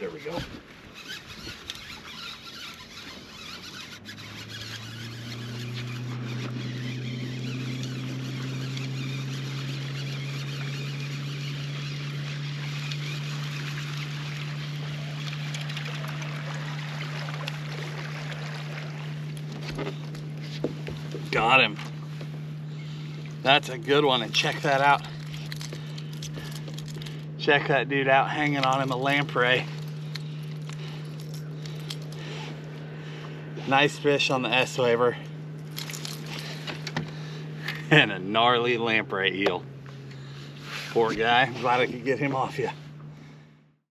There we go. Got him. That's a good one, and check that out. Check that dude out hanging on him a lamprey. Nice fish on the S-Waver. And a gnarly lamprey eel. Poor guy, glad I could get him off you.